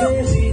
Jersey.